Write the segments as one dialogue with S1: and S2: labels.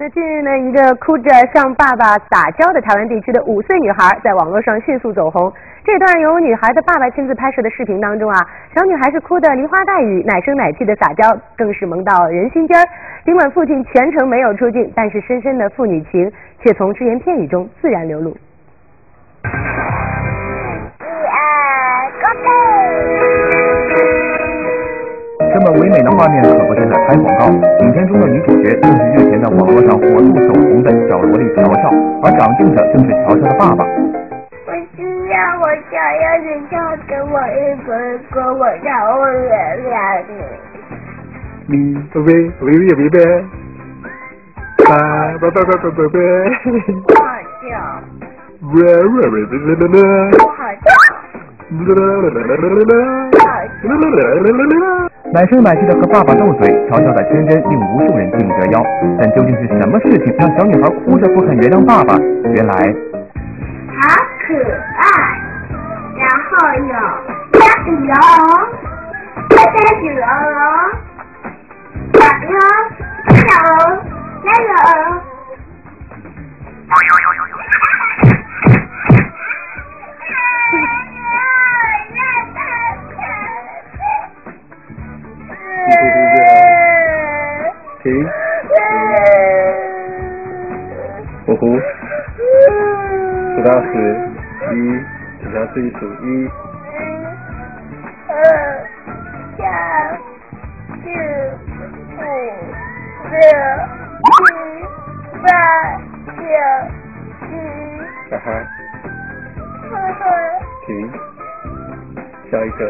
S1: 那近日呢，一个哭着向爸爸撒娇的台湾地区的五岁女孩，在网络上迅速走红。这段由女孩的爸爸亲自拍摄的视频当中啊，小女孩是哭得梨花带雨，奶声奶气的撒娇，更是萌到人心尖儿。尽管父亲全程没有出镜，但是深深的父女情却从只言片语中自然流露。
S2: 这么唯美的画面可不是在拍广告。影片中的女主角正是日前在网络上火速走红的小萝莉乔乔，而掌镜者正是乔乔的爸爸。
S3: 我需要，我想要你唱给我一首歌，我才会原谅
S4: 你。咪贝贝贝贝贝贝，爸爸爸爸爸爸贝。
S3: 不好笑。
S4: 喂喂喂喂喂喂喂。
S3: 不好笑。
S2: 奶声奶气的和爸爸斗嘴，乔乔的天真令无数人敬折腰。但究竟是什么事情让小女孩哭着不肯原谅爸爸？原来，
S3: 好可爱，然后有加羽绒，加羽绒，加羽绒，加羽
S4: 停。呼呼。数到十，一，你要自己数一。
S3: 二，三，四，五，六，七，八，九，十。
S4: 哈哈。停。下一个。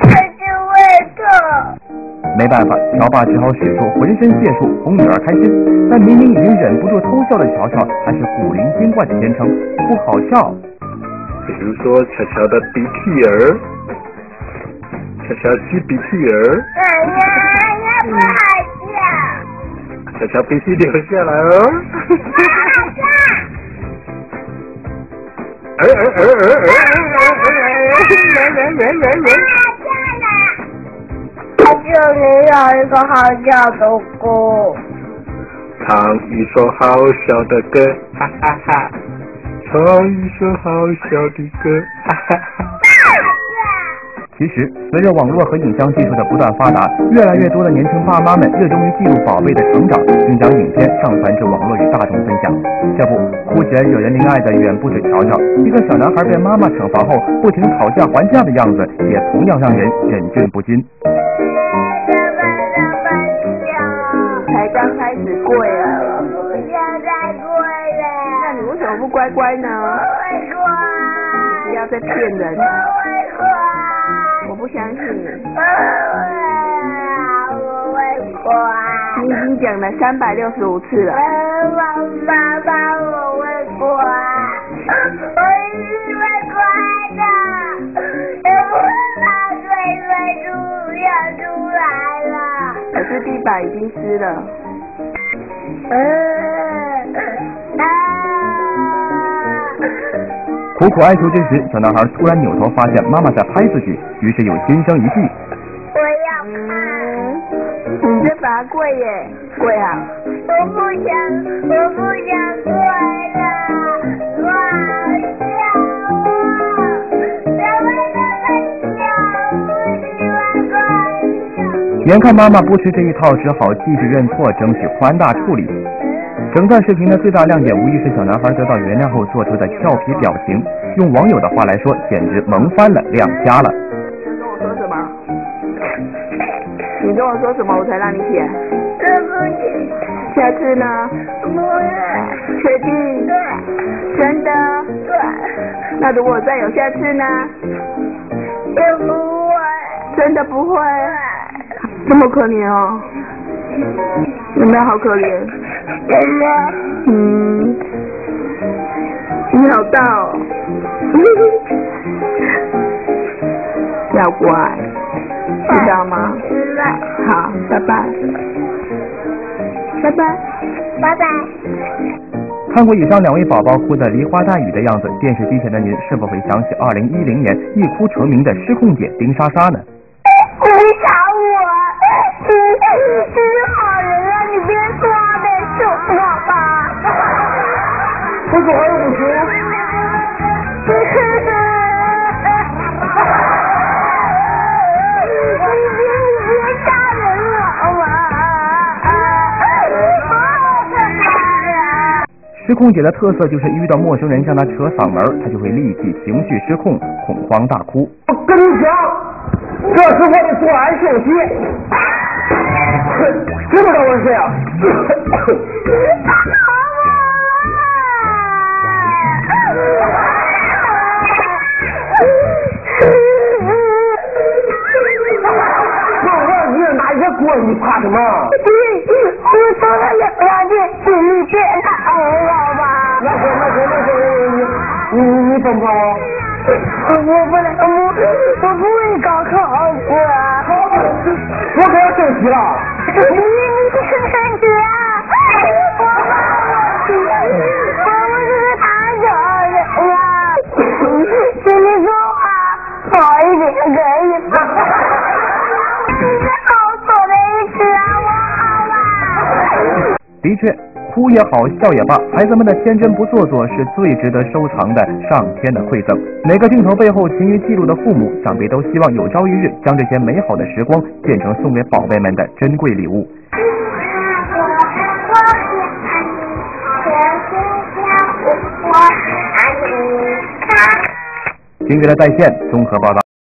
S3: 这是胃痛。
S2: 没办法，乔爸只好使出浑身解数哄女儿开心。但明明已经忍不住偷笑的乔乔，还是古灵精怪的坚称不好笑。
S4: 比如说乔乔的鼻涕儿，乔乔吸鼻涕儿。
S3: 哎呀，不好笑。
S4: 乔乔鼻涕流下来哦。
S3: 不好笑。
S4: 儿儿儿儿儿儿儿儿儿儿儿儿儿儿
S3: 就你有一个好笑的歌，
S4: 唱一首好笑的歌，哈哈哈！唱一首好笑的歌，哈哈哈！
S2: 其实，随着网络和影像技术的不断发达，越来越多的年轻爸妈们热衷于记录宝贝的成长，并将影片上传至网络与大众分享。这不，哭起来惹人怜爱的远不止乔乔，一个小男孩被妈妈惩罚后不停讨价还价的样子，也同样让人忍俊不禁。
S5: 乖乖呢？
S3: 不会乖。
S5: 不要再骗人。
S3: 我会乖。
S5: 我不相信。
S3: 我会乖。
S5: 你已经讲了三百六十五次了。
S3: 妈妈妈，我会乖。我一定会乖的。也不会把水水出流出来了。
S5: 可是地板已经湿了。
S2: 苦苦哀求之时，小男孩突然扭头发现妈妈在拍自己，于是又心生一计。
S3: 我要看。
S5: 你在罚跪耶？跪啊！
S3: 我不想，我不想跪了，我好笑
S2: 眼看妈妈不吃这一套，只好继续认错，争取宽大处理。整段视频的最大亮点，无疑是小男孩得到原谅后做出的俏皮表情。用网友的话来说，简直萌翻了，亮瞎了。
S5: 你跟我说什么？你跟我说什么，我才让你写？
S3: 对不起。
S5: 下次呢？
S3: 不会。
S5: 确定？
S3: 对。
S5: 真的？
S3: 对。
S5: 那如果再有下次呢？
S3: 也不会。
S5: 真的不会？这么可怜哦。有没有好可怜？
S3: 真的。
S5: 嗯。你好大哦。要乖，知道吗？
S3: 知道。
S5: 好，拜拜。拜拜。
S3: 拜拜。
S2: 看过以上两位宝宝哭得梨花带雨的样子，电视机前的您是否会想起二零一零年一哭成名的失控姐丁莎莎呢？
S3: 我说话又不行。
S2: 失控姐的特色就是遇到陌生人向她扯嗓门，她就会立即情绪失控，恐慌大哭。
S3: 我跟你讲，这是我的作案凶器，知不知道我是谁啊？什么？
S6: 我说了也不让你心里别打我吧。
S3: 那行那行那行，你你你怎么怕我？
S6: 我不能，我我不会高考我。
S3: 我可要升级了。
S2: 的确，哭也好，笑也罢，孩子们的天真不做作是最值得收藏的上天的馈赠。每个镜头背后勤于记录的父母，想必都希望有朝一日将这些美好的时光变成送给宝贝们的珍贵礼物。今日的在线综合报道。